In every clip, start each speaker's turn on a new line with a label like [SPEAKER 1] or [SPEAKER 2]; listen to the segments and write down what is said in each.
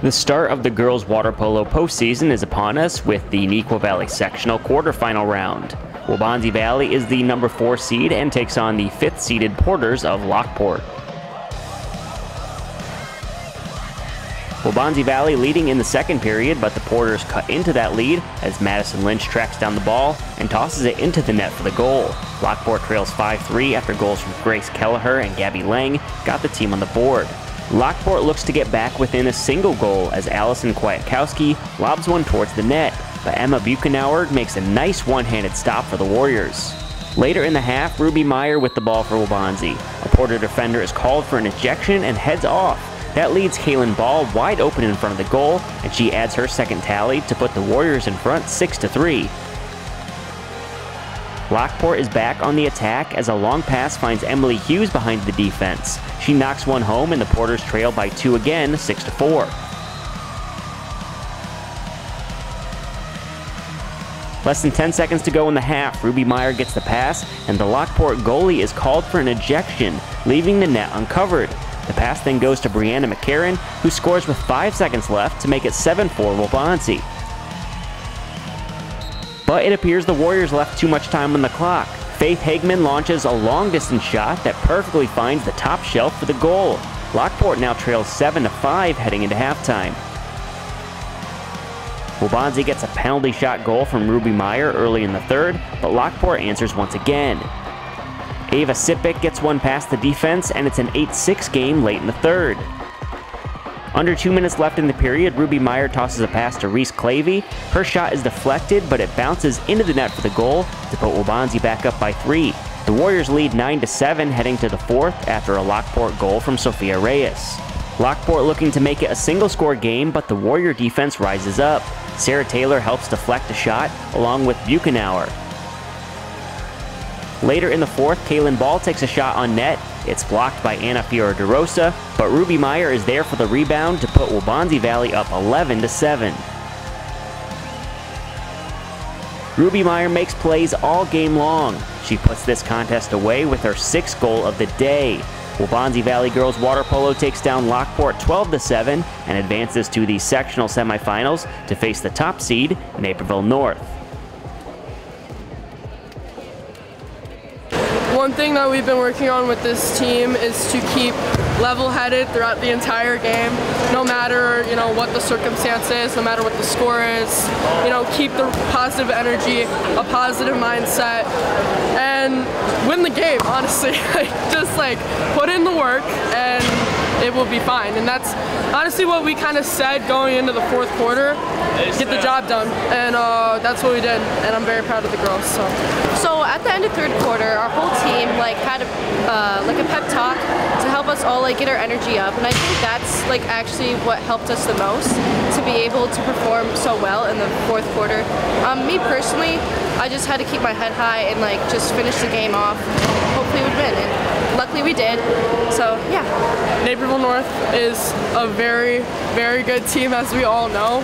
[SPEAKER 1] The start of the girls water polo postseason is upon us with the Neuqua Valley sectional quarterfinal round. Waubonsie Valley is the number four seed and takes on the fifth seeded Porters of Lockport. Waubonsie Valley leading in the second period, but the Porters cut into that lead as Madison Lynch tracks down the ball and tosses it into the net for the goal. Lockport trails 5-3 after goals from Grace Kelleher and Gabby Lang got the team on the board. Lockport looks to get back within a single goal as Allison Kwiatkowski lobs one towards the net, but Emma Buchenauer makes a nice one-handed stop for the Warriors. Later in the half, Ruby Meyer with the ball for Waubonsie. A Porter defender is called for an ejection and heads off. That leads Kaylin Ball wide open in front of the goal, and she adds her second tally to put the Warriors in front 6-3. Lockport is back on the attack as a long pass finds Emily Hughes behind the defense. She knocks one home and the Porters trail by two again, 6 to 4. Less than 10 seconds to go in the half, Ruby Meyer gets the pass, and the Lockport goalie is called for an ejection, leaving the net uncovered. The pass then goes to Brianna McCarran, who scores with 5 seconds left to make it 7-4 Waubonsie. But it appears the Warriors left too much time on the clock. Faith Hagman launches a long distance shot that perfectly finds the top shelf for the goal. Lockport now trails 7 to 5 heading into halftime. Waubonsie gets a penalty shot goal from Ruby Meyer early in the third, but Lockport answers once again. Ava Sipik gets one past the defense, and it's an 8-6 game late in the third. Under two minutes left in the period, Ruby Meyer tosses a pass to Reese Clavey. Her shot is deflected, but it bounces into the net for the goal to put Waubonsie back up by three. The Warriors lead 9 to 7 heading to the fourth after a Lockport goal from Sophia Reyes. Lockport looking to make it a single score game, but the Warrior defense rises up. Sarah Taylor helps deflect a shot, along with Buchenauer. Later in the fourth, Kaylin Ball takes a shot on net. It's blocked by Anna Fiora but Ruby Meyer is there for the rebound to put Waubonsie Valley up 11 to 7. Ruby Meyer makes plays all game long. She puts this contest away with her sixth goal of the day. Waubonsie Valley Girls Water Polo takes down Lockport 12 to 7 and advances to the sectional semifinals to face the top seed, Naperville North.
[SPEAKER 2] One thing that we've been working on with this team is to keep level-headed throughout the entire game, no matter you know what the circumstance is, no matter what the score is. You know, keep the positive energy, a positive mindset, and win the game. Honestly, just like put in the work and it will be fine. And that's honestly what we kind of said going into the fourth quarter. Get the job done, and uh, that's what we did. And I'm very proud of the girls. So.
[SPEAKER 3] So at the end of third quarter, our whole team like had a, uh, like a pep talk to help us all like get our energy up, and I think that's like actually what helped us the most to be able to perform so well in the fourth quarter. Um, me personally, I just had to keep my head high and like just finish the game off. Hopefully, we would win. And luckily, we did. So yeah.
[SPEAKER 2] Naperville North is a very, very good team, as we all know.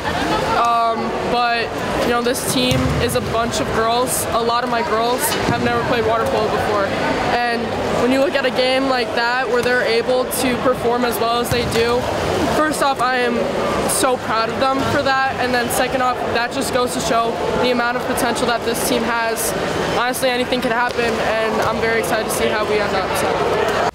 [SPEAKER 2] Um, but you know, this team is a bunch of girls. A lot of my girls have never played water polo before, and when you look at a game like that where they're able to perform as well as they do, first off, I am so proud of them for that, and then second off, that just goes to show the amount of potential that this team has. Honestly, anything could happen, and I'm very excited to see how we end up. So.